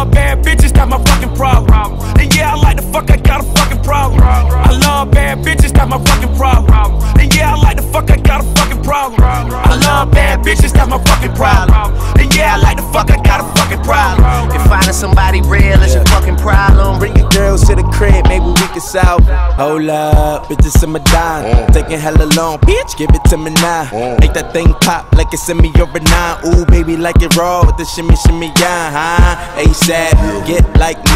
love bad bitches, that's my fucking problem. And yeah, I like the fuck, I got a fucking problem. I love bad bitches, that's my fucking problem. And yeah, I like the fuck, I got a fucking problem. I love bad bitches, that's my fucking problem. And yeah, I like the fuck, I got a fucking problem. And finding somebody real is yeah. your south. Hold up, bitches in my dime. Mm. Taking hella long, bitch, give it to me now. Mm. Make that thing pop like it's in me or a nine. Ooh, baby, like it raw with the shimmy, shimmy, yeah, huh? ASAP, get like me.